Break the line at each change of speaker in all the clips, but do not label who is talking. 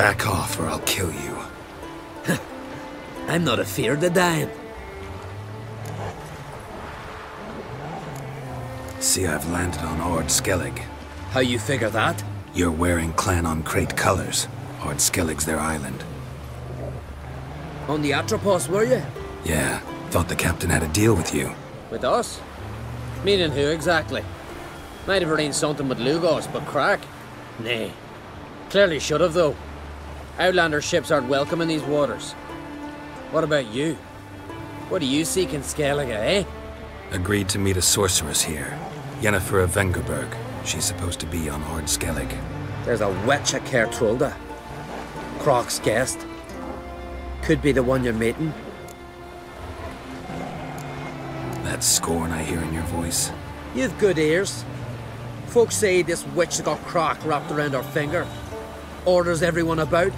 Back off or I'll kill you.
I'm not afeard of dying.
See, I've landed on Ard Skellig.
How you figure that?
You're wearing Clan an Craite colors. Ard Skellig's their island.
On the Atropos, were you?
Yeah, thought the captain had a deal with you.
With us? Meaning who exactly? Might have arranged something with Lugos, but Crach? Nay. Clearly should have, though. Outlander ships aren't welcome in these waters. What about you? What do you seek in Skellige, eh?
Agreed to meet a sorceress here. Yennefer of Vengerberg. She's supposed to be on Ard Skellig.
There's a witch at Kertrolda. Crach's guest. Could be the one you're meeting.
That scorn I hear in your voice.
You've good ears. Folks say this witch has got Crach wrapped around her finger. Orders everyone about.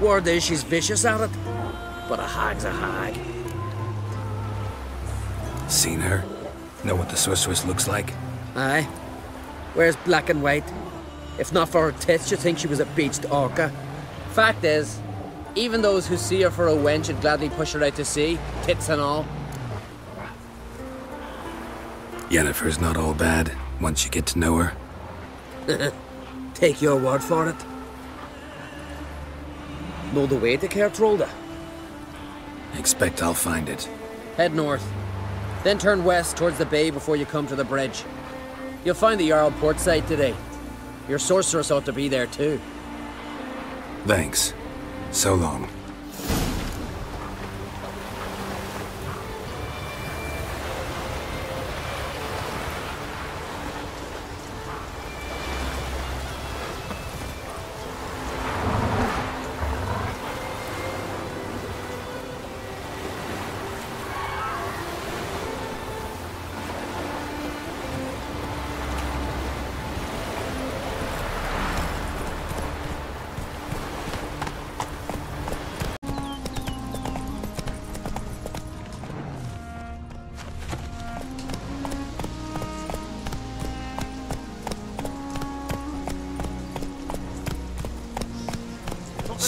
Word is she's vicious at it. But a hag's a hag.
Seen her? Know what the sorceress looks like?
Aye. Wears black and white. If not for her tits, you'd think she was a beached orca. Fact is, even those who see her for a wench would gladly push her out to sea, tits and all.
Yennefer's not all bad, once you get to know her.
Take your word for it. Know the way to Kaer Trolde?
Expect I'll find it.
Head north. Then turn west towards the bay before you come to the bridge. You'll find the Jarl port site today. Your sorceress ought to be there too.
Thanks. So long.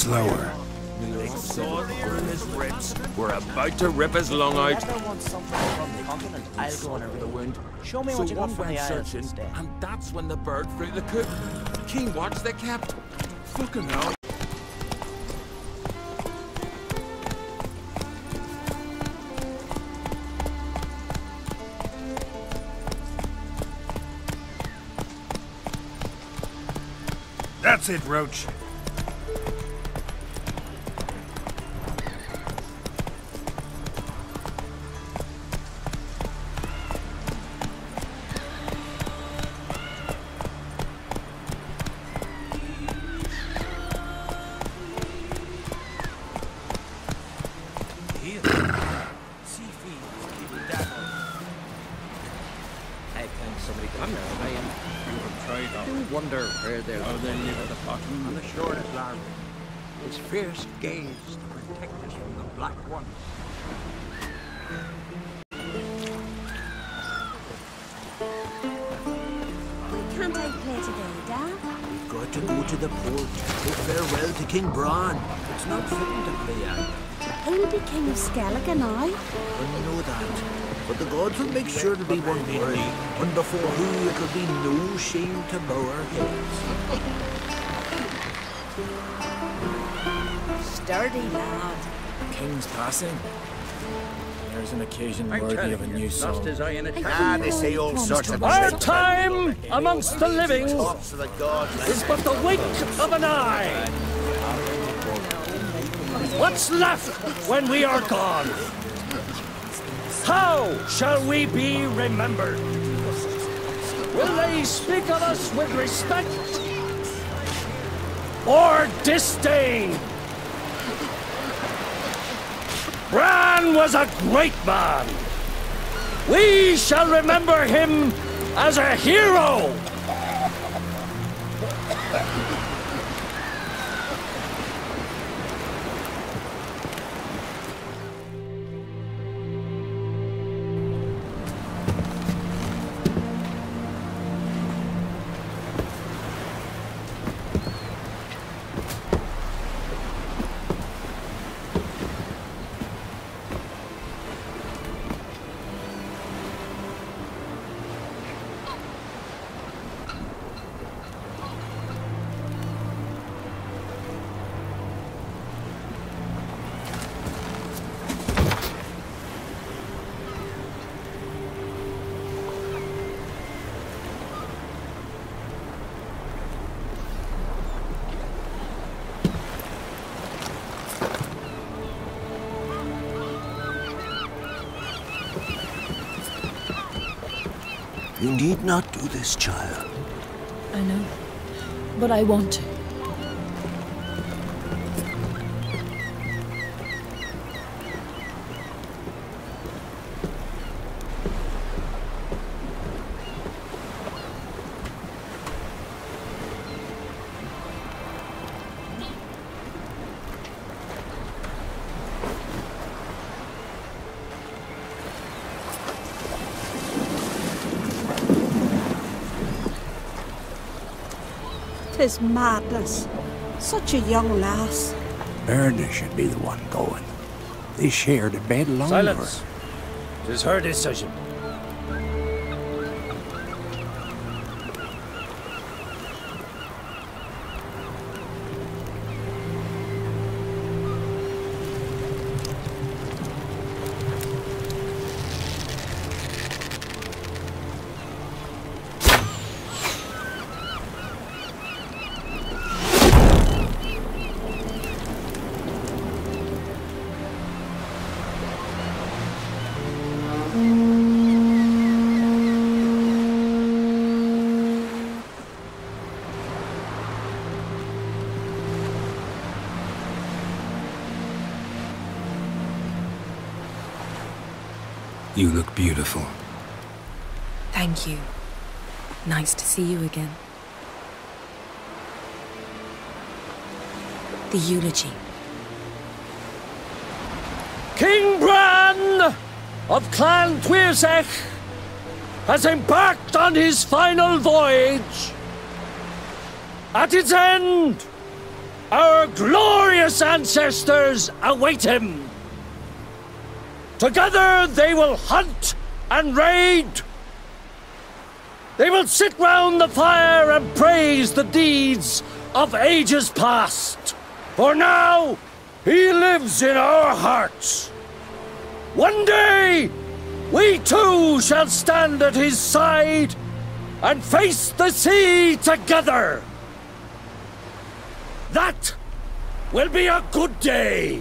Slower.
We're about to rip his lung out.
I'll go on over the wound. Show me
So
what you got from
went
the
searching, and that's when the bird threw the coop. Keen watch they kept. Fucking hell.
That's it, Roach.
We
can't I play today, Dad?
We've got to go to the port. Say farewell to King Bran. It's not fitting to play at.
He'll be King of Skellige now.
I know that. But the gods will make sure to be one word. And before who it'll be no shame to bow our heads.
Sturdy lad.
King's passing. There's an occasion
I'm
worthy of a new
lost
song.
his eye in a
I. Ah, they say all sorts of
Our time amongst the living
the
is but the wink of an eye. What's left when we are gone? How shall we be remembered? Will they speak of us with respect or disdain? Bran was a great man. We shall remember him as a hero.
You need not do this, child.
I know. But I want to.
Tis madness. Such a young lass.
Erna should be the one going. They shared a bed longer.
Silence. It is her decision.
Nice to see you again. The eulogy.
King Bran of Clan Tuirseach has embarked on his final voyage. At its end, our glorious ancestors await him. Together they will hunt and raid. They will sit round the fire and praise the deeds of ages past. For now, he lives in our hearts. One day, we too shall stand at his side and face the sea together. That will be a good day.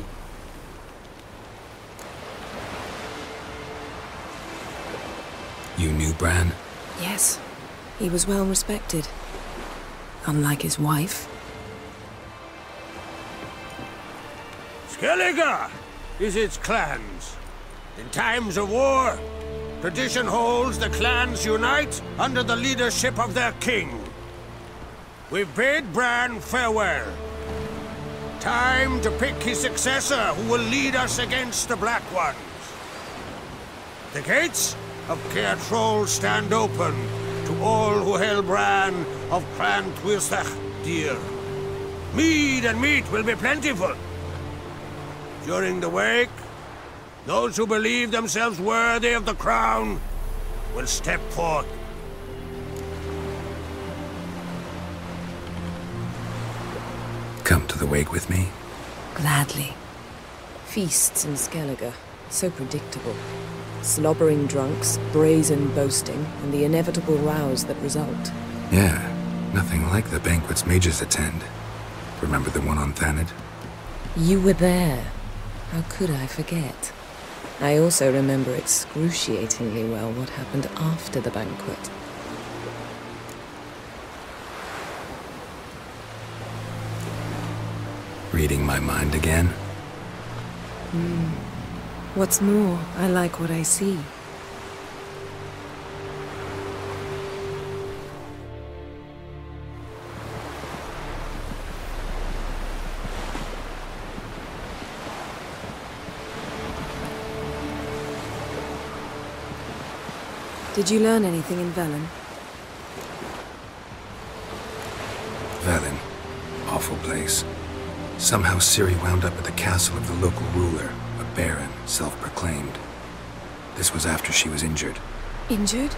You knew Bran?
Yes. He was well respected. Unlike his wife.
Skellige is its clans. In times of war, tradition holds the clans unite under the leadership of their king. We've bid Bran farewell. Time to pick his successor who will lead us against the Black Ones. The gates of Kaer Trolde stand open to all who hail Bran of Clan Tuirseach dear. Mead and meat will be plentiful. During the wake, those who believe themselves worthy of the crown will step forth.
Come to the wake with me?
Gladly. Feasts in Skellige. So predictable. Slobbering drunks, brazen boasting, and the inevitable rows that result.
Yeah, nothing like the banquets mages attend. Remember the one on Thanedd?
You were there. How could I forget? I also remember excruciatingly well what happened after the banquet.
Reading my mind again?
Hmm. What's more, I like what I see. Did you learn anything in Velen?
Velen. Awful place. Somehow Ciri wound up at the castle of the local ruler, baron, self-proclaimed. This was after she was injured.
Injured?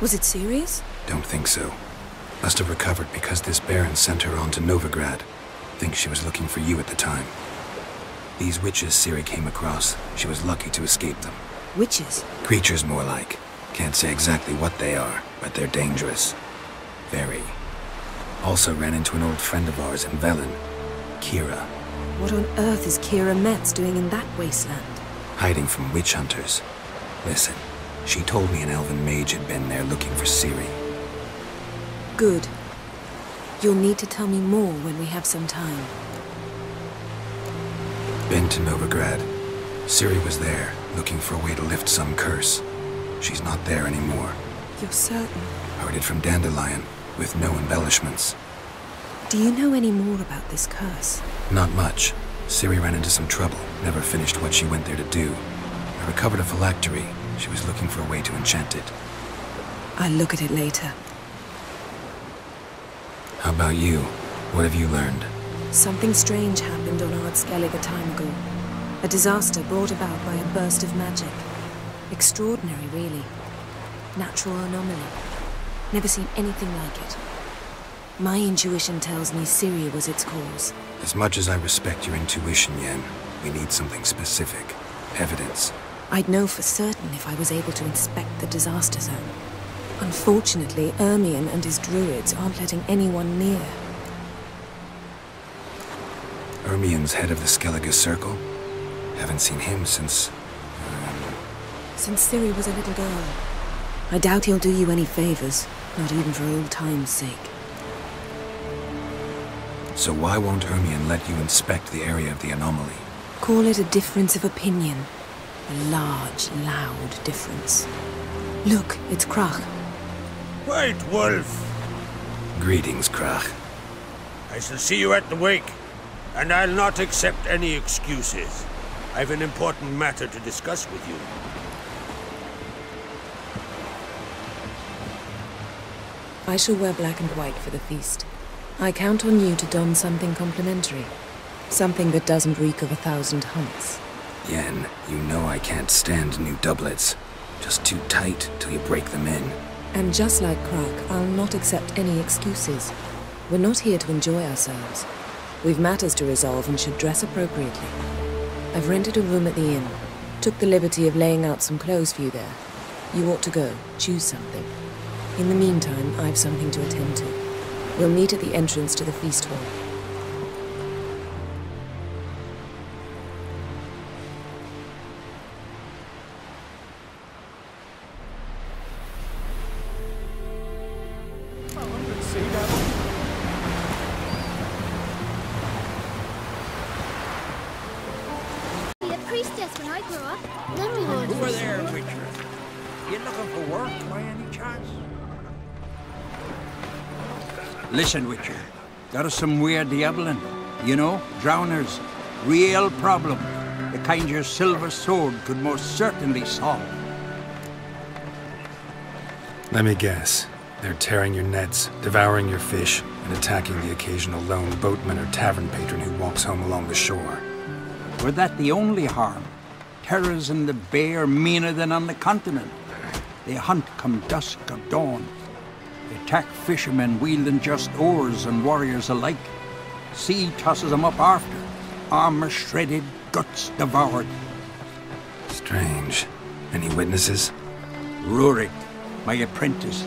Was it serious?
Don't think so. Must have recovered because this baron sent her on to Novigrad. Think she was looking for you at the time. These witches Ciri came across, she was lucky to escape them.
Witches?
Creatures more like. Can't say exactly what they are, but they're dangerous. Very. Also ran into an old friend of ours in Velen, Keira,
What on earth is Keira Metz doing in that wasteland?
hiding from witch hunters. Listen, she told me an elven mage had been there looking for Ciri.
Good. You'll need to tell me more when we have some time.
Been to Novigrad. Ciri was there, looking for a way to lift some curse. She's not there anymore.
You're certain?
Heard it from Dandelion, with no embellishments.
Do you know any more about this curse?
Not much. Ciri ran into some trouble, never finished what she went there to do. I recovered a phylactery. She was looking for a way to enchant it.
I'll look at it later.
How about you? What have you learned?
Something strange happened on Ard Skellig a time ago. A disaster brought about by a burst of magic. Extraordinary, really. Natural anomaly. Never seen anything like it. My intuition tells me Ciri was its cause.
As much as I respect your intuition, Yen, we need something specific. Evidence.
I'd know for certain if I was able to inspect the disaster zone. Unfortunately, Ermion and his druids aren't letting anyone near.
Ermion's head of the Skellige Circle? Haven't seen him since... Um...
Since Ciri was a little girl. I doubt he'll do you any favors, not even for old time's sake.
So why won't Ermion let you inspect the area of the anomaly?
Call it a difference of opinion. A large, loud difference. Look, it's Crach.
White Wolf!
Greetings, Crach.
I shall see you at the wake, and I'll not accept any excuses. I've an important matter to discuss with you.
I shall wear black and white for the feast. I count on you to don something complimentary. Something that doesn't reek of a thousand hunts.
Yen, you know I can't stand new doublets. Just too tight till you break them in.
And just like Crach, I'll not accept any excuses. We're not here to enjoy ourselves. We've matters to resolve and should dress appropriately. I've rented a room at the inn. Took the liberty of laying out some clothes for you there. You ought to go. Choose something. In the meantime, I've something to attend to. We'll meet at the entrance to the feast hall.
Us some weird diabling. You know, drowners. Real problem. The kind your silver sword could most certainly solve.
Let me guess. They're tearing your nets, devouring your fish, and attacking the occasional lone boatman or tavern patron who walks home along the shore.
Were that the only harm? Terrors in the bay are meaner than on the continent. They hunt come dusk or dawn. They attack fishermen wielding just oars and warriors alike. Sea tosses them up after. Armor shredded, guts devoured.
Strange. Any witnesses?
Rurik, my apprentice.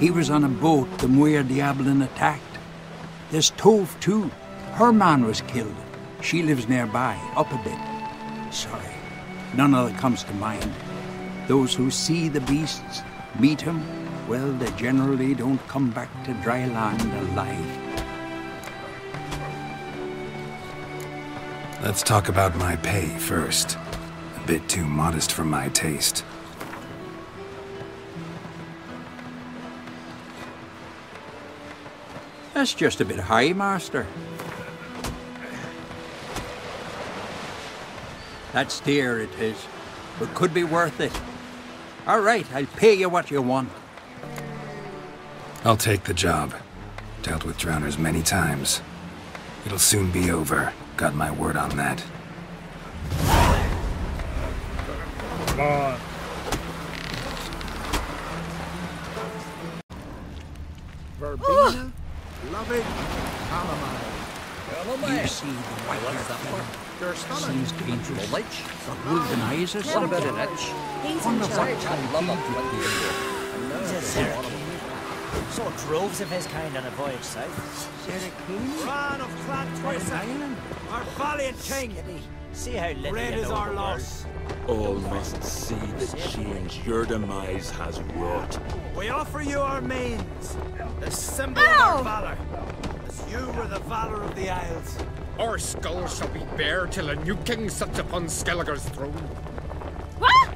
He was on a boat the Muire D'yaeblen attacked. There's Tove, too. Her man was killed. She lives nearby, up a bit. Sorry, none of that comes to mind. Those who see the beasts, meet him, well, they generally don't come back to dry land alive.
Let's talk about my pay first. A bit too modest for my taste.
That's just a bit high, Master. That's dear, it is, but could be worth it. All right, I'll pay you what you want.
I'll take the job. Dealt with drowners many times. It'll soon be over. Got my word on that.
Come on.
Verbena, loving, calamine. You see the white hair seems dangerous. Got golden eyes or something.
He's
Wonder
in charge. I love
of
him.
He's a Zerek. Saw droves of his kind on a voyage south.
Zerek
Ran of Clan Tuirseach, our valiant king.
See how little
Red
you
is our loss.
All must see the change your demise has wrought.
We offer you our manes, the symbol of our valor, as you were the valor of the Isles.
Our skulls shall be bare till a new king sits upon Skellige's throne. What?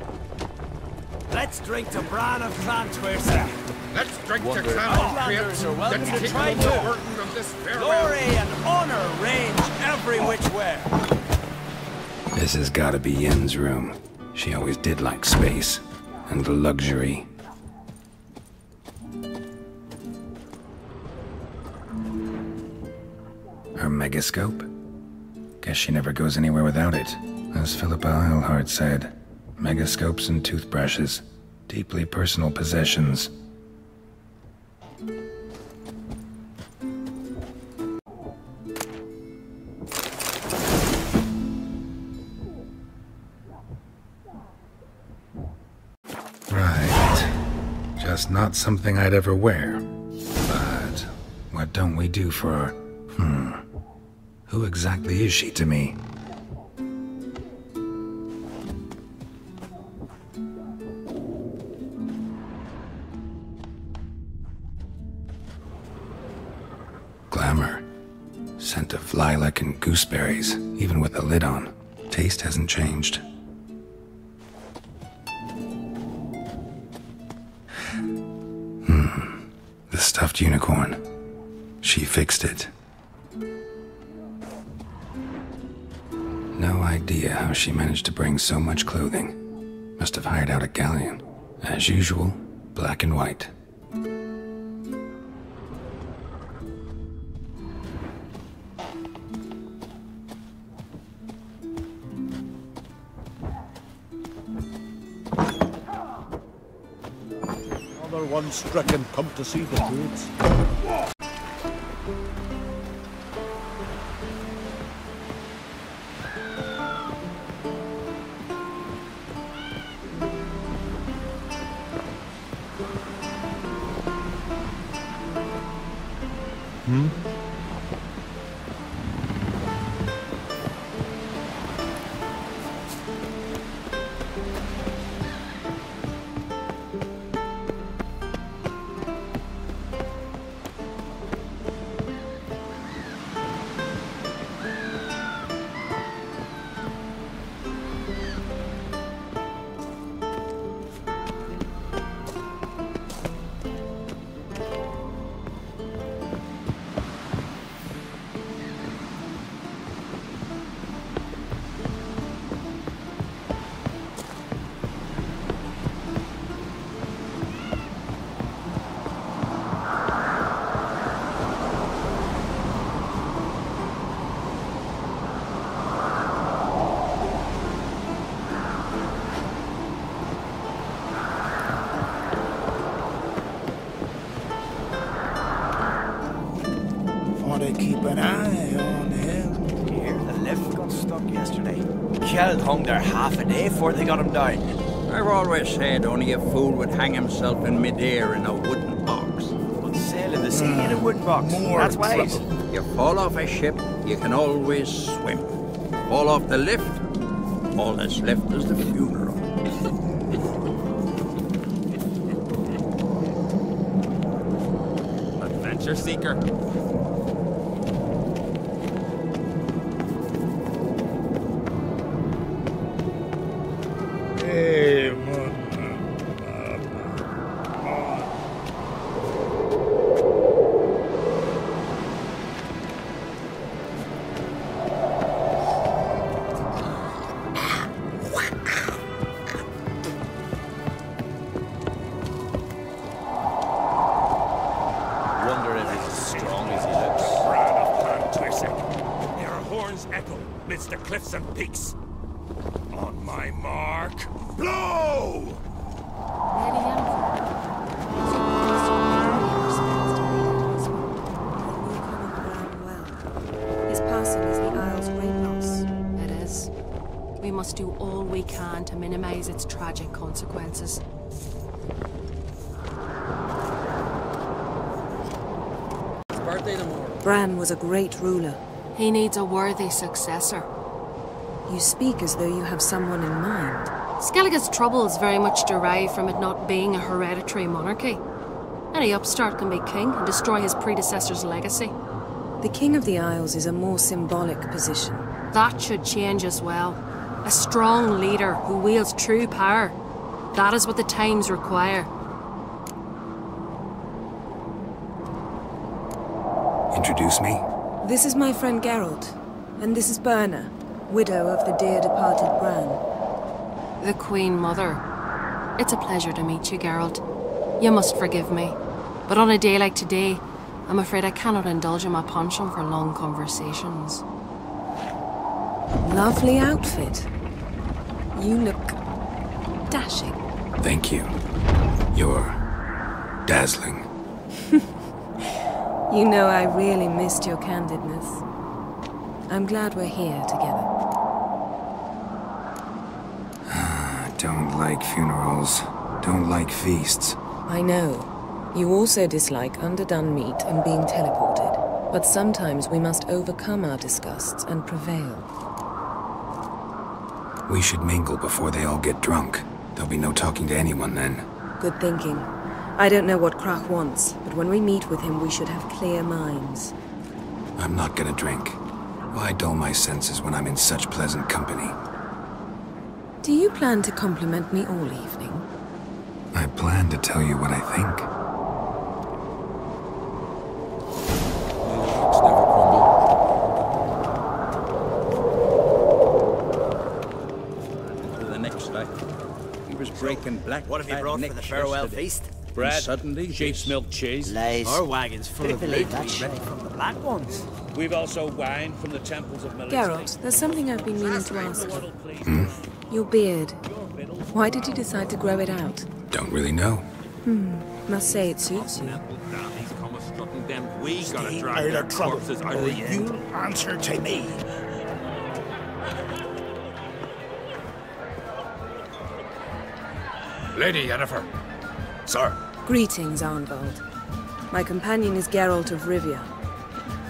Let's drink to Bran of Clan Tuirseach.
Let's drink to
Wonder-
Clan
Outlanders are welcome
Let's
to
take
try
the burden of this farewell.
Glory and honor range every which way.
This has gotta be Yen's room. She always did like space and luxury. Her megascope? Guess she never goes anywhere without it. As Philippa Eilhart said, megascopes and toothbrushes, deeply personal possessions. Not something I'd ever wear. But what don't we do for her? Hmm. Who exactly is she to me? Glamour. Scent of lilac and gooseberries, even with the lid on. Taste hasn't changed. Stuffed unicorn. She fixed it. No idea how she managed to bring so much clothing. Must have hired out a galleon. As usual, black and white.
Stricken come to see the goods.
Half a day before they got him down.
I've always said only a fool would hang himself in midair in a wooden box.
But sailing the sea in a wooden box. That's wise.
You fall off a ship, you can always swim. Fall off the lift, all that's left is the funeral.
Adventure seeker.
Bran
was a great ruler.
He needs a worthy successor.
You speak as though you have someone in mind.
Skellige's troubles very much derive from it not being a hereditary monarchy. Any upstart can be king and destroy his predecessor's legacy.
The King of the Isles is a more symbolic position.
That should change as well. A strong leader who wields true power. That is what the times require.
Introduce me?
This is my friend Geralt, and this is Birna, widow of the dear departed Bran.
The Queen Mother. It's a pleasure to meet you, Geralt. You must forgive me, but on a day like today, I'm afraid I cannot indulge in my penchant for long conversations.
Lovely outfit. You look dashing.
Thank you. You're dazzling.
You know I really missed your candidness. I'm glad we're here together.
Don't like funerals. Don't like feasts.
I know. You also dislike underdone meat and being teleported. But sometimes we must overcome our disgusts and prevail.
We should mingle before they all get drunk. There'll be no talking to anyone then.
Good thinking. I don't know what Crach wants, but when we meet with him, we should have clear minds.
I'm not gonna drink. Why dull my senses when I'm in such pleasant company?
Do you plan to compliment me all evening?
I plan to tell you what I think.
To the next night, he was breaking black.
What have you brought for the farewell
yesterday.
Feast?
And
Bread,
suddenly,
sheep's milk cheese.
Lies.
Our wagon's full
Don't
of
believe
loot
that
ready
from the black ones.
We've also wine from the temples of Melissa.
Geralt, there's something I've been meaning to ask you.
Hmm?
Your beard. Why did you decide to grow it out?
Don't really know.
Hmm. Must say it suits you.
We gotta
Stay
drag
out of trouble,
out of
or
the
you'll answer to me.
Lady Yennefer. Sir,
Greetings, Arnvald. My companion is Geralt of Rivia.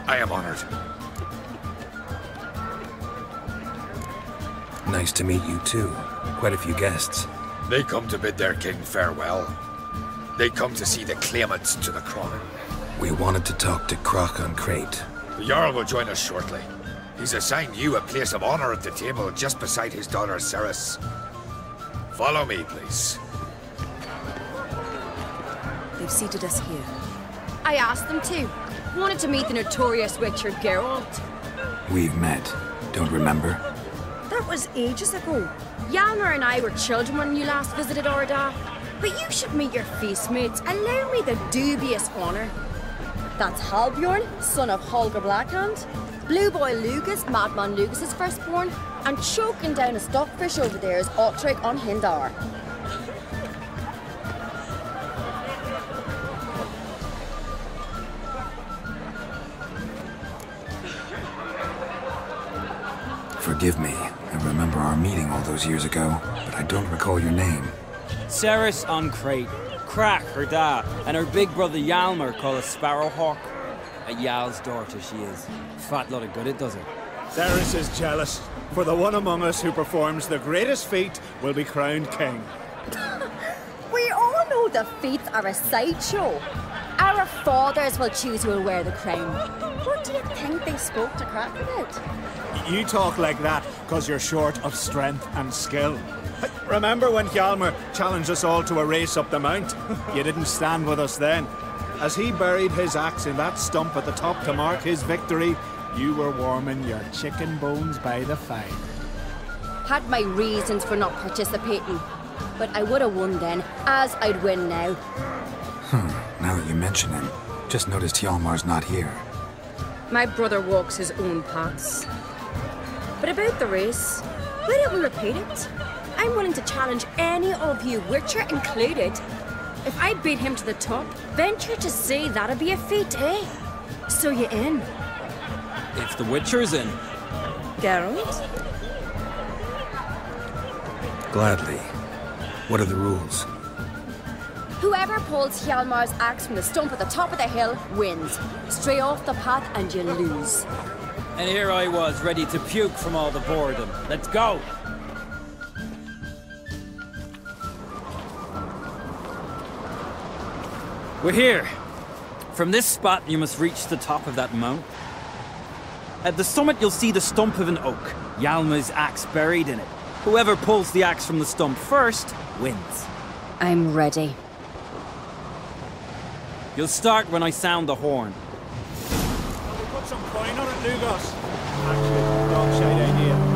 I am honored.
Nice to meet you too. Quite a few guests.
They come to bid their king farewell. They come to see the claimants to the crown.
We wanted to talk to Crach an Craite.
The Jarl will join us shortly. He's assigned you a place of honor at the table just beside his daughter Cerys. Follow me, please.
They've seated us here.
I asked them to. Wanted to meet the notorious Richard Geralt.
We've met. Don't remember?
That was ages ago. Hjalmar and I were children when you last visited Orda. But you should meet your feast mates. Allow me the dubious honor. That's Halbjorn, son of Holger Blackhand. Blue Boy Lugos, Madman Lugos's firstborn. And choking down a stockfish over there is Otric on Hindar.
Forgive me. I remember our meeting all those years ago, but I don't recall your name.
Cerys an Craite, Crach her dad, and her big brother Hjalmar call a Sparrowhawk. A Yal's daughter she is. Fat lot of good it does her.
Cerys is jealous, for the one among us who performs the greatest feat will be crowned king.
We all know the feats are a sideshow. Our fathers will choose who will wear the crown. What do you think they spoke to Crach about?
You talk like that because you're short of strength and skill. Remember when Hjalmar challenged us all to a race up the mount? You didn't stand with us then. As he buried his axe in that stump at the top to mark his victory, you were warming your chicken bones by the fire.
Had my reasons for not participating. But I would have won then, as I'd win now.
Hmm, now that you mention him, just noticed Hjalmar's not here.
My brother walks his own paths. But about the race, why don't we repeat it? I'm willing to challenge any of you, Witcher included. If I beat him to the top, venture to say that'd be a feat, eh? So you're in?
If the Witcher's in.
Geralt?
Gladly. What are the rules?
Whoever pulls Hjalmar's axe from the stump at the top of the hill wins. Stray off the path and you lose.
And here I was, ready to puke from all the boredom. Let's go! We're here. From this spot, you must reach the top of that mount. At the summit, you'll see the stump of an oak, Hjalmar's axe buried in it. Whoever pulls the axe from the stump first wins.
I'm ready.
You'll start when I sound the horn.
Some coin on it, Lugos. Actually, dog shite idea.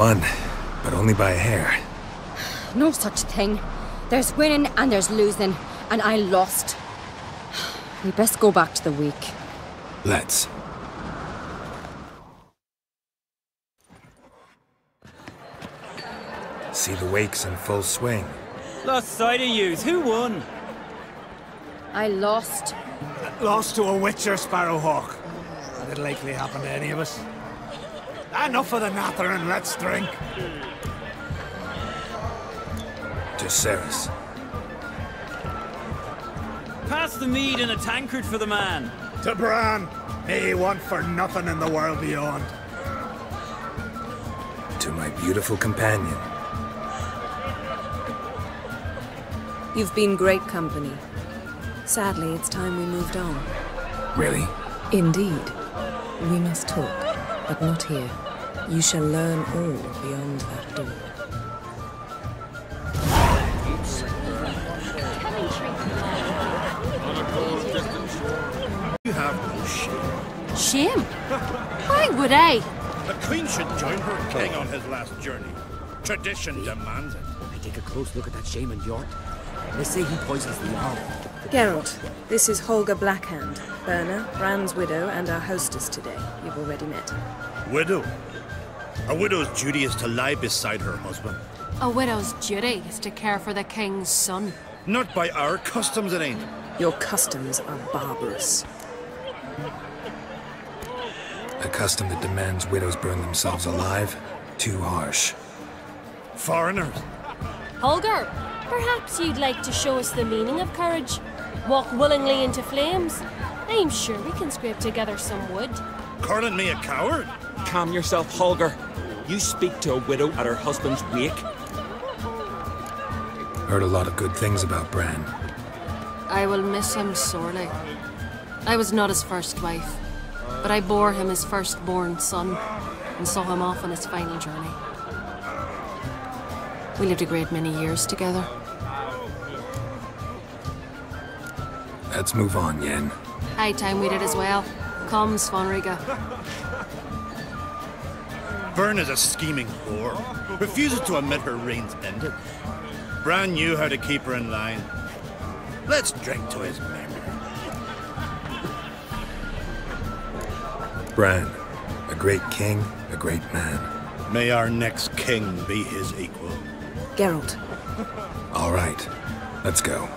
Won, but only by a hair.
No such thing. There's winning and there's losing, and I lost. We best go back to the week.
Let's. See the wakes in full swing.
Lost sight of yous. Who won?
I lost.
Lost to a witcher, Sparrowhawk. That'd likely happen to any of us. Enough of the natter and let's drink.
To Cerys.
Pass the mead in a tankard for the man.
To Bran. May he want for nothing in the world beyond.
To my beautiful companion.
You've been great company. Sadly, it's time we moved on.
Really?
Indeed. We must talk, but not here. You shall learn all beyond that door.
You have no shame.
Shame? Why would I?
The Queen should join her king on his last journey. Tradition demands it.
I take a close look at that shaman York. They say he poisons the owl.
Geralt, this is Holger Blackhand, Birna, Bran's widow, and our hostess today. You've already met.
Widow. A widow's duty is to lie beside her husband.
A widow's duty is to care for the king's son.
Not by our customs, it ain't.
Your customs are barbarous.
A custom that demands widows burn themselves alive? Too harsh.
Foreigners.
Holger, perhaps you'd like to show us the meaning of courage. Walk willingly into flames. I'm sure we can scrape together some wood.
Calling me a coward?
Calm yourself, Holger. You speak to a widow at her husband's wake.
Heard a lot of good things about Bran.
I will miss him sorely. I was not his first wife, but I bore him his firstborn son and saw him off on his final journey. We lived a great many years together.
Let's move on, Yen.
High time we did as well. Come, Svanrige.
Birna is a scheming whore. Refuses to admit her reign's ended. Bran knew how to keep her in line. Let's drink to his memory.
Bran, a great king, a great man.
May our next king be his equal.
Geralt.
All right, let's go.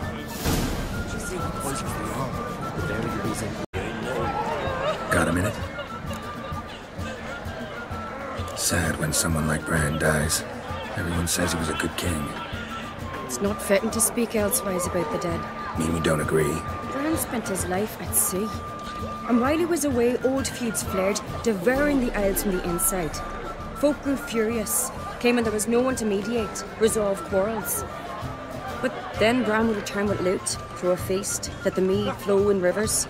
Got a minute? Sad when someone like Bran dies. Everyone says he was a good king.
It's not fitting to speak elsewise about the dead.
Mean you don't agree?
Bran spent his life at sea. And while he was away, old feuds flared, devouring the Isles from the inside. Folk grew furious, claiming there was no one to mediate, resolve quarrels. But then Bran would return with loot, throw a feast, let the mead flow in rivers,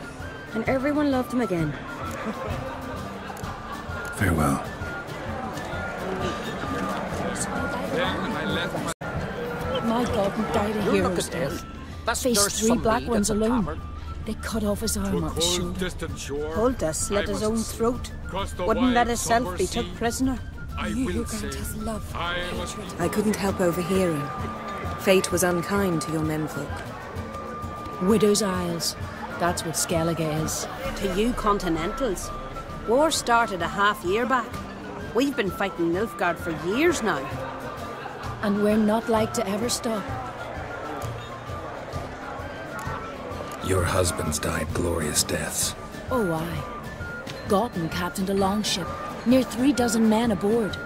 and everyone loved him again.
Farewell.
My God, and died a hero's death. Faced three black ones alone. They cut off his arm at the shoulder.
Hold slit his own throat. Wouldn't let himself be took prisoner.
You who grant us love, hatred.
I couldn't help overhearing. Fate was unkind to your menfolk.
Widow's Isles. That's what Skellige is.
To you Continentals. War started a half year back. We've been fighting Nilfgaard for years now.
And we're not like to ever stop.
Your husbands died glorious deaths.
Oh, aye. Gotten captained a longship, near three dozen men aboard.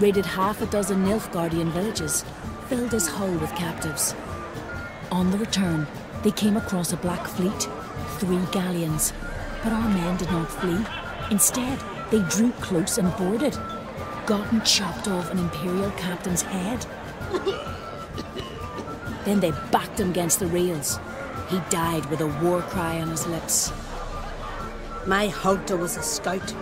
Raided half a dozen Nilfgaardian villages, filled his hull with captives. On the return, they came across a black fleet, three galleons. But our men did not flee. Instead, they drew close and boarded. Gotten chopped off an Imperial captain's head. then they backed him against the rails. He died with a war cry on his lips.
My Hulta was a scout.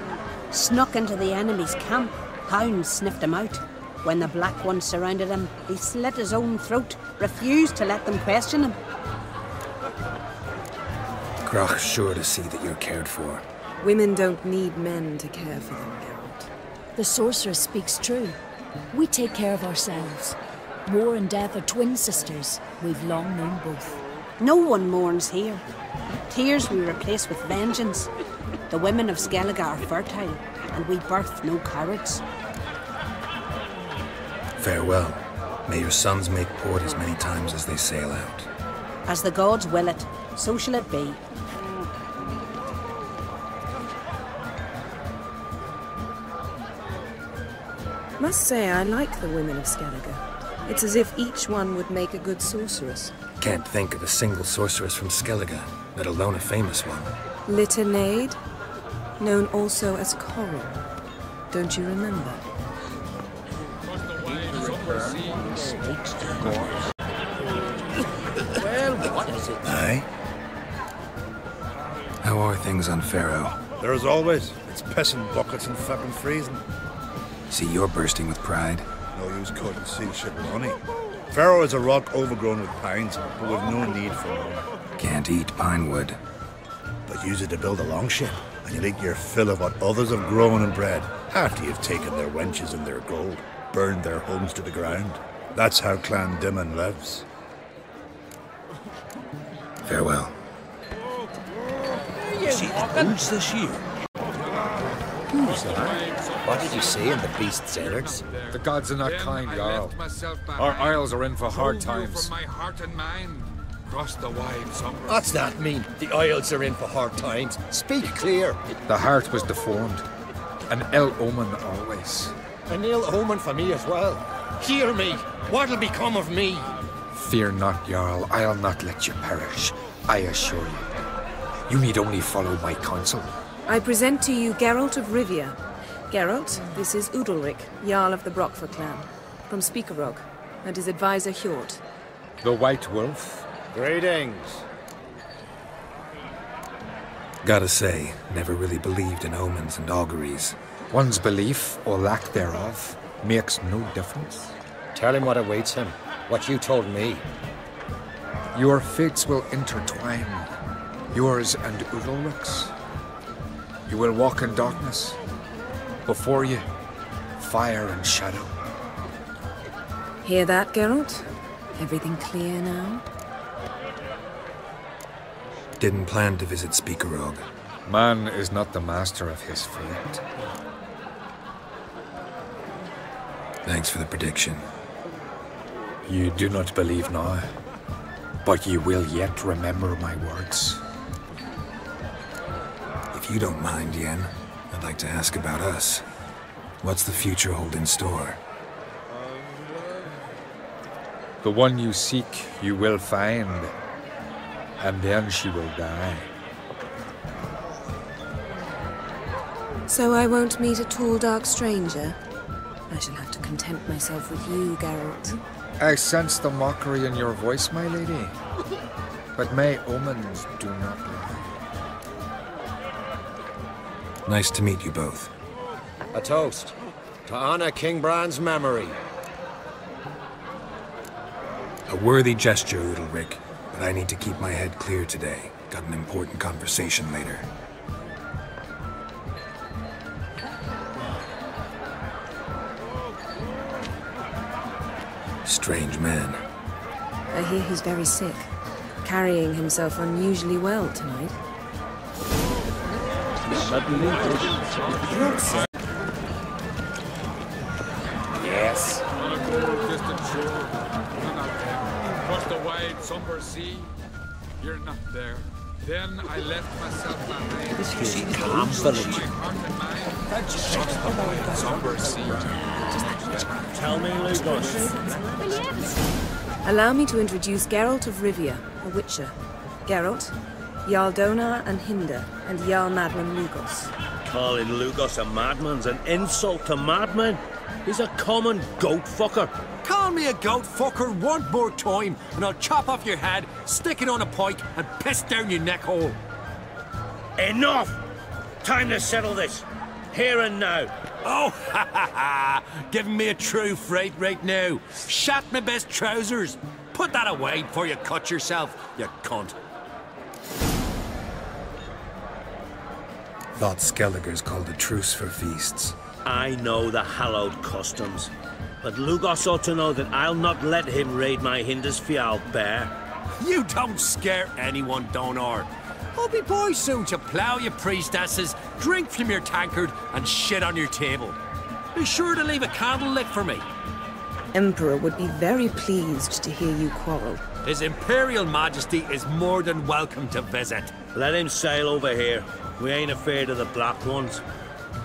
Snuck into the enemy's camp. Hounds sniffed him out. When the black ones surrounded him, he slit his own throat, refused to let them question him.
Crach's sure to see that you're cared for.
Women don't need men to care for them, Geralt.
The sorceress speaks true. We take care of ourselves. War and death are twin sisters. We've long known both.
No one mourns here. Tears we replace with vengeance. The women of Skellige are fertile, and we birth no cowards.
Farewell. May your sons make port as many times as they sail out.
As the gods will it, so shall it be.
Must say, I like the women of Skellige. It's as if each one would make a good sorceress.
Can't think of a single sorceress from Skellige, let alone a famous one.
Lytta Neyd, known also as Coral. Don't you remember?
Well, what is it?
Aye? How are things on Faroe?
There as always. It's pissing buckets and fucking freezing.
See, you're bursting with pride.
No use cutting sea ship with honey. Faroe is a rock overgrown with pines, but with no need for more.
Can't eat pine wood.
But use it to build a longship, and you'll eat your fill of what others have grown and bred, after you've taken their wenches and their gold, burned their homes to the ground. That's how Clan Dimun lives.
Farewell.
See the boots this year. Who's that? What did you say in the beast's innards?
The gods are not kind, Jarl. Our isles are in for hard times.
my heart and mind. Cross the wide summer.
What's that mean? The Isles are in for hard times. Speak clear.
The heart was deformed. An ill omen always.
An ill omen for me as well. Hear me. What'll become of me?
Fear not, Jarl. I'll not let you perish. I assure you. You need only follow my counsel.
I present to you Geralt of Rivia. Geralt, this is Udalric, Jarl of the Brokvar clan, from Spikeroog, and his advisor Hjort.
The White Wolf?
Greetings.
Gotta say, never really believed in omens and auguries.
One's belief, or lack thereof, makes no difference.
Tell him what awaits him. What you told me.
Your fates will intertwine. Yours and Udalric's. You will walk in darkness. Before you, fire and shadow.
Hear that, Geralt? Everything clear now?
Didn't plan to visit Spikeroog.
Man is not the master of his fate.
Thanks for the prediction.
You do not believe now, but you will yet remember my words.
If you don't mind, Yen, I'd like to ask about us. What's the future hold in store?
The one you seek, you will find, and then she will die.
So I won't meet a tall, dark stranger? I shall have to content myself with you, Geralt.
I sense the mockery in your voice, my lady. But may omens do not lie.
Nice to meet you both.
A toast to honor King Bran's memory.
A worthy gesture, Udalric, but I need to keep my head clear today. Got an important conversation later. Strange man.
I hear he's very sick, carrying himself unusually well tonight.
Suddenly,
Yes. On a cold, distant shore, none of them. Across the wide, somber sea, you're not there. Then I left myself behind.
This is a calm village.
My heart and mind. Across the wide, somber sea.
Tell me, Lugos.
Allow me to introduce Geralt of Rivia, a Witcher. Geralt, Jarl Donar an Hindar, and Jarl Madman Lugos.
Calling Lugos a madman's an insult to madmen. He's a common goat fucker.
Call me a goat fucker one more time, and I'll chop off your head, stick it on a pike, and piss down your neck hole.
Enough! Time to settle this. Here and now.
Oh, ha ha ha! Giving me a true fright right now. Shat my best trousers. Put that away before you cut yourself, you cunt.
Thought Skelliger's called a truce for feasts.
I know the hallowed customs, but Lugos ought to know that I'll not let him raid my Hindarsfjall bear.
You don't scare anyone, Donar. I'll be boys soon to plough your priestesses, drink from your tankard, and shit on your table. Be sure to leave a candle lit for me.
Emperor would be very pleased to hear you quarrel.
His Imperial Majesty is more than welcome to visit.
Let him sail over here. We ain't afraid of the Black Ones.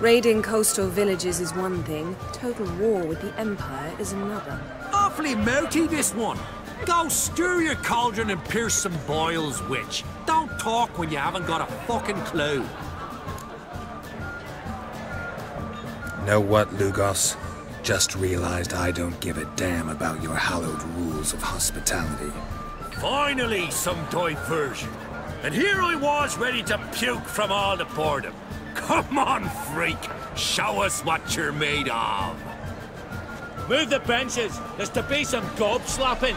Raiding coastal villages is one thing, total war with the Empire is another.
Awfully mouty, this one. Go stir your cauldron and pierce some boils, witch. Don't talk when you haven't got a fucking clue.
Know what, Lugos? Just realized I don't give a damn about your hallowed rules of hospitality.
Finally, some diversion. And here I was ready to puke from all the boredom. Come on, freak. Show us what you're made of.
Move the benches. There's to be some gob slapping.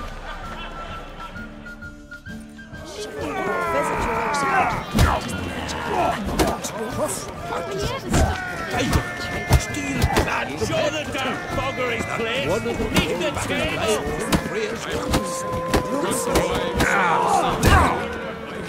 Show the damn bugger his place. Leave the
I must leave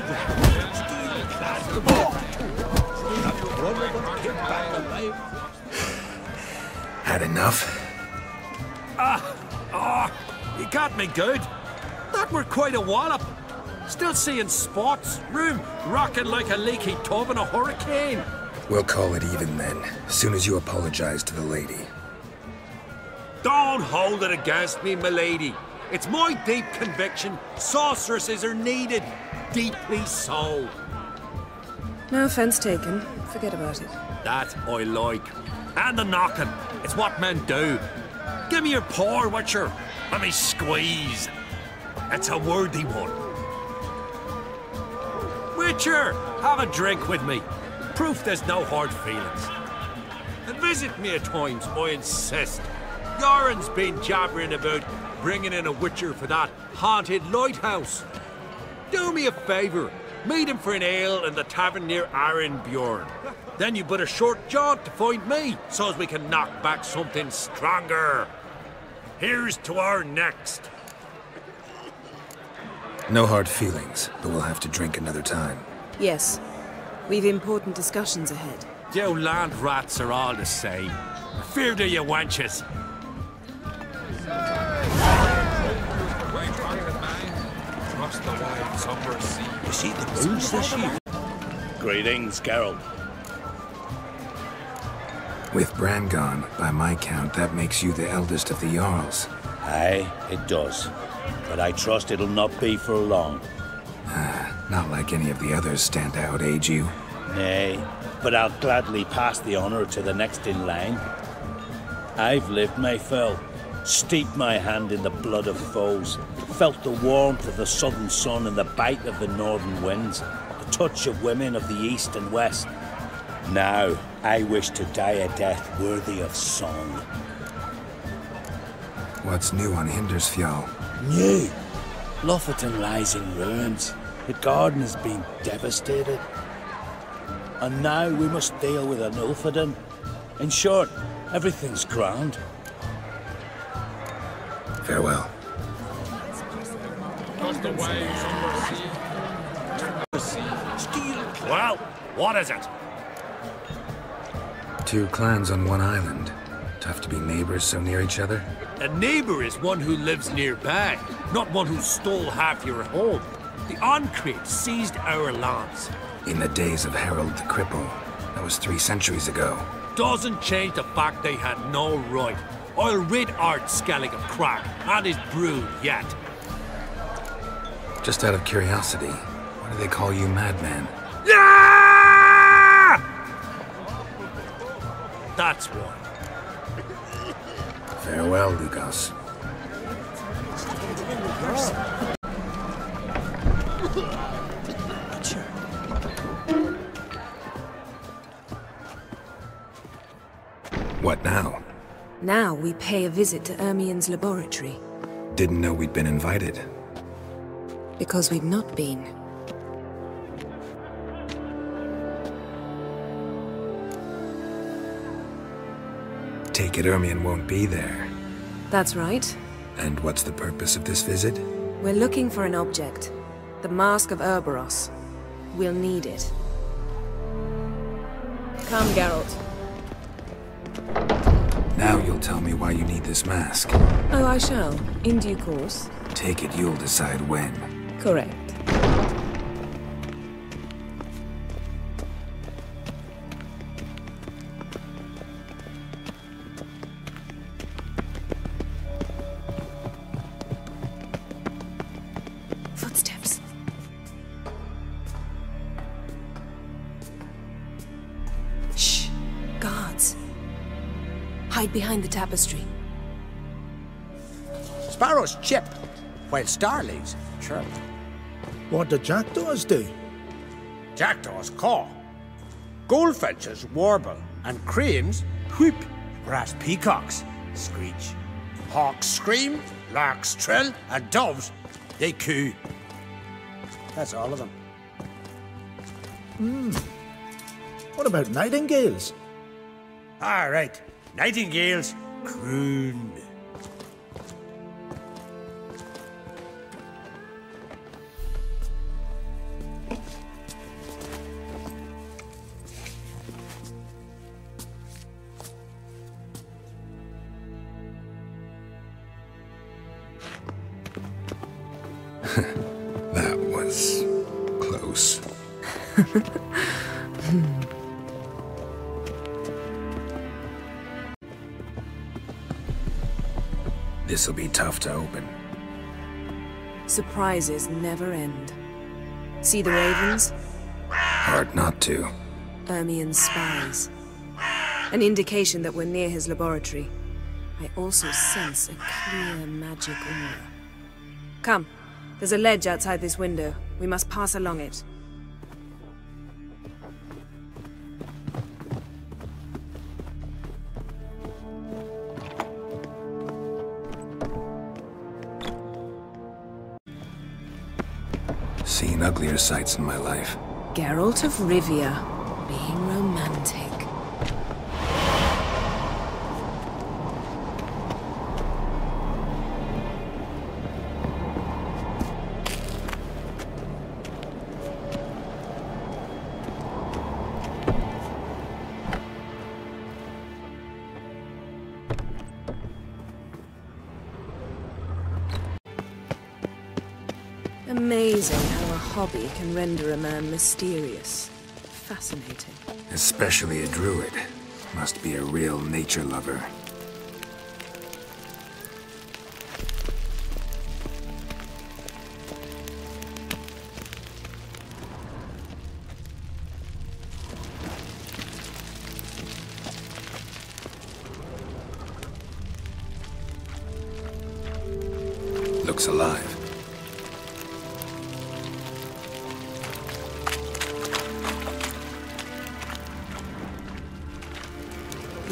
behind. You might think me unkind. Across the wide, somber sea.
Hey, listen. Come again?
On a cold, distant shore. Across the wide, somber sea.
Had enough?
Ah, ah, you got me good. That were quite a wallop. Still seeing spots, room rocking like a leaky tub in a hurricane.
We'll call it even then, as soon as you apologize to the lady.
Don't hold it against me, milady. It's my deep conviction sorceresses are needed. Deeply so.
No offense taken. Forget about it.
That I like. And the knocking. It's what men do. Give me your paw, Witcher. Let me squeeze. It's a worthy one. Witcher, have a drink with me. Proof there's no hard feelings. And visit me at times, I insist. Yoren's been jabbering about bringing in a Witcher for that haunted lighthouse. Do me a favour. Meet him for an ale in the tavern near Arinbjorn. Then you put a short jaunt to find me, so as we can knock back something stronger. Here's to our next.
No hard feelings, but we'll have to drink another time.
Yes. We've important discussions ahead.
You land rats are all the same. Fear to you wenches.
Trust the wide summer sea.
You see the moons this year?
Greetings, Geralt.
With Bran gone, by my count, that makes you the eldest of the Jarls.
Aye, it does. But I trust it'll not be for long.
Ah, not like any of the others stand out, age you?
Nay, but I'll gladly pass the honour to the next in line. I've lived my fill, steeped my hand in the blood of foes, felt the warmth of the southern sun and the bite of the northern winds, the touch of women of the east and west. Now, I wish to die a death worthy of song.
What's new on Hindarsfjall?
New. Lofoten lies in ruins. The garden has been devastated. And now we must deal with an ulfhedinn. In short, everything's grand.
Farewell.
Trust the wide summer sea.
Well, what is it?
Two clans on one island. Tough to be neighbors so near each other.
A neighbour is one who lives nearby, not one who stole half your home. The an Craite seized our lands.
In the days of Harold the Cripple. That was three centuries ago.
Doesn't change the fact they had no right. I'll rid Ard Skellig of Crach and his brood yet.
Just out of curiosity, why do they call you Madman?
Yeah! That's why.
Farewell, Lugos. Now
we pay a visit to Ermion's laboratory,
Didn't know we'd been invited.
because we've not been.
Take it Ermion won't be there.
That's right.
And what's the purpose of this visit?
We're looking for an object. The Mask of Uroboros. We'll need it. Come, Geralt.
Now you'll tell me why you need this mask.
Oh, I shall. In due course.
Take it you'll decide when.
Correct. Tapestry.
Sparrows chip, while starlings chirp.
What do jackdaws do?
Jackdaws caw. Goldfinches warble, and cranes whoop, whereas peacocks screech. Hawks scream, larks trill, and doves, they coo. That's all of them.
Hmm. What about nightingales?
All right, nightingales croon.
That was close. This'll be tough to open.
Surprises never end. See the ravens?
Hard not to.
Ermion's spies. An indication that we're near his laboratory. I also sense a clear magic aura. Come. There's a ledge outside this window. We must pass along it.
Uglier sights in my life.
Geralt of Rivia, being romantic. Can render a man mysterious. Fascinating.
Especially a druid. Must be a real nature lover. Looks alive.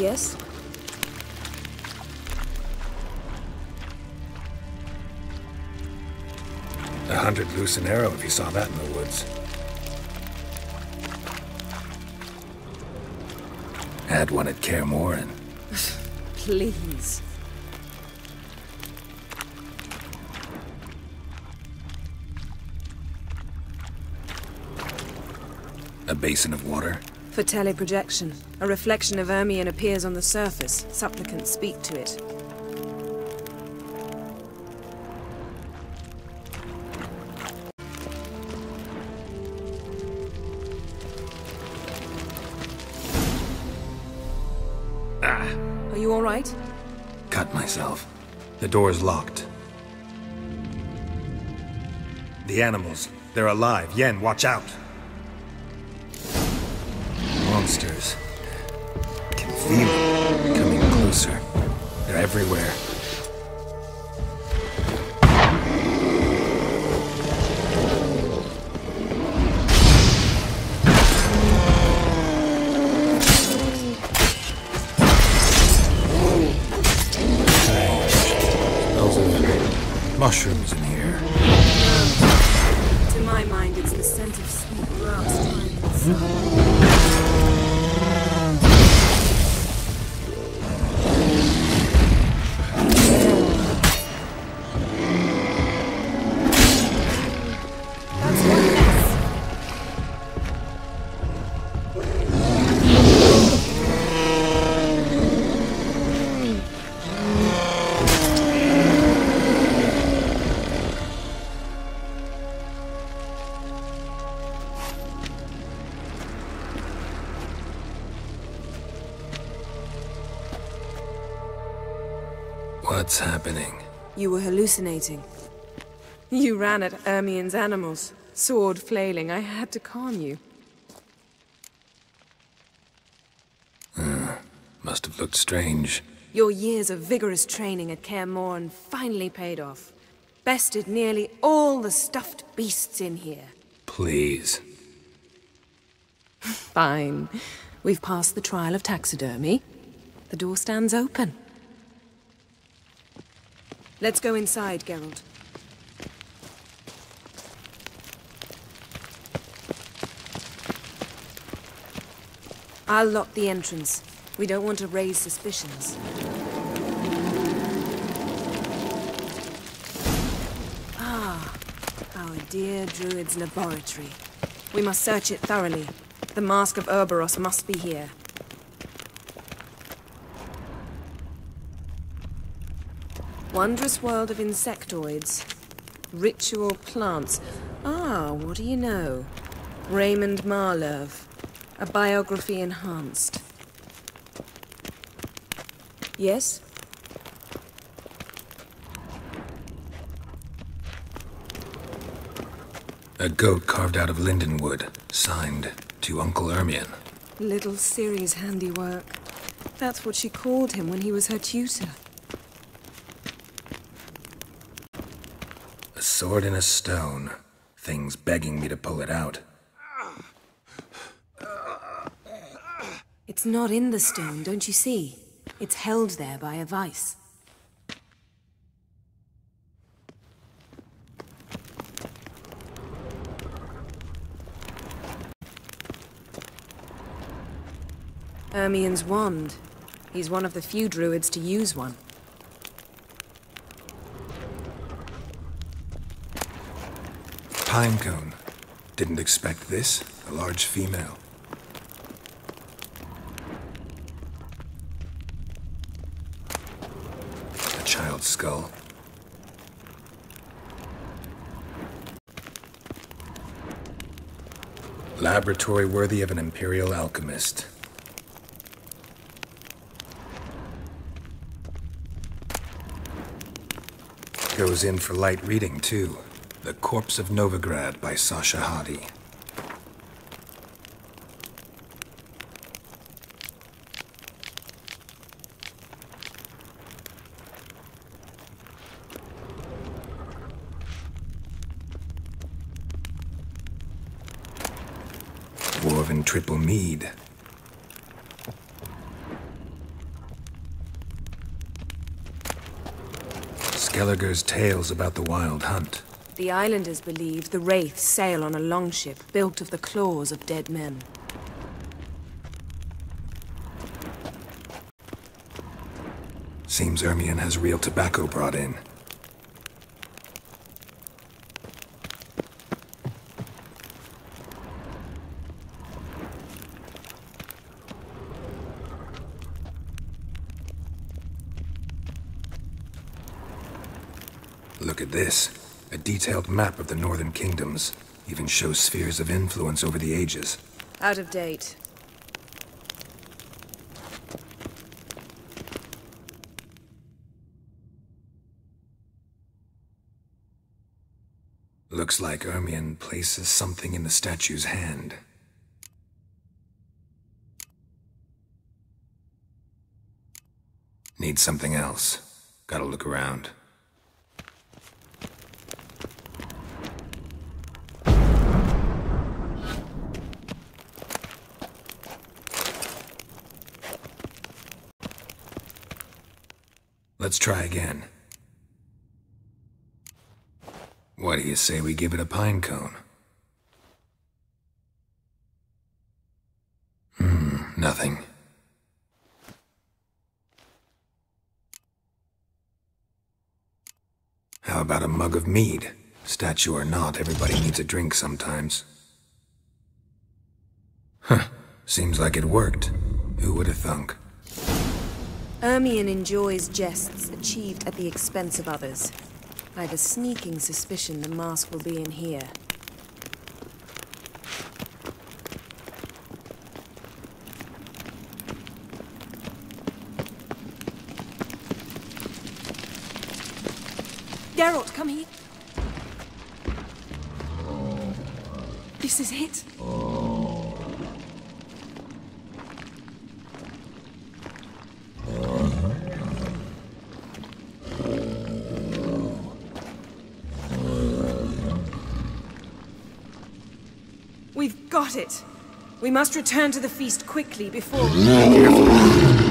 Yes?
A hundred loose an arrow if you saw that in the woods. Had one at Kaer.
Please.
A basin of water.
For teleprojection, a reflection of Ermion appears on the surface. Supplicants speak to it.
Ah,
Are you all right?
cut myself. The door's locked. The animals. They're alive. Yen, watch out. Everywhere.
You were hallucinating. You ran at Ermion's animals, sword flailing. I had to calm you. Hmm.
Must have looked strange.
Your years of vigorous training at Kaer Morhen finally paid off. Bested nearly all the stuffed beasts in here.
Please.
Fine. We've passed the trial of taxidermy. The door stands open. Let's go inside, Geralt. I'll lock the entrance. We don't want to raise suspicions. Ah, our dear Druid's laboratory. We must search it thoroughly. The Mask of Uroboros must be here. Wondrous world of insectoids. Ritual plants. Ah, what do you know? Raymond Maarloeve. A biography enhanced. Yes?
A goat carved out of lindenwood, signed to Uncle Ermion.
Little Ciri's handiwork. That's what she called him when he was her tutor.
Sword in a stone. Things begging me to pull it out.
It's not in the stone, don't you see? It's held there by a vice. Ermion's wand. He's one of the few druids to use one.
Pinecone. Didn't expect this. A large female. A child's skull. Laboratory worthy of an Imperial alchemist. Goes in for light reading, too. The Corpse of Novigrad by Sasha Hadi. Dwarven Triple Mead. Skelliger's tales about the Wild Hunt.
The islanders believe the wraiths sail on a longship built of the claws of dead men.
Seems Ermion has real tobacco brought in. Look at this. Detailed map of the Northern Kingdoms. Even shows spheres of influence over the ages.
Out of date.
Looks like Ermion places something in the statue's hand. Need something else. Gotta look around. Let's try again. What do you say we give it a pine cone? Hmm, nothing. How about a mug of mead? Statue or not, everybody needs a drink sometimes. Huh, seems like it worked. Who would have thunk?
Ermion enjoys jests achieved at the expense of others. I've a sneaking suspicion the mask will be in here. Geralt, come here. This is it. We've got it. We must return to the feast quickly before... It's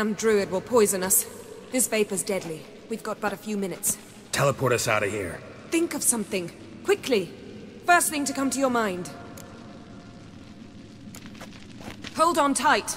damned druid will poison us. This vapor's deadly. We've got but a few minutes.
Teleport us out of here.
Think of something. Quickly. First thing to come to your mind. Hold on tight.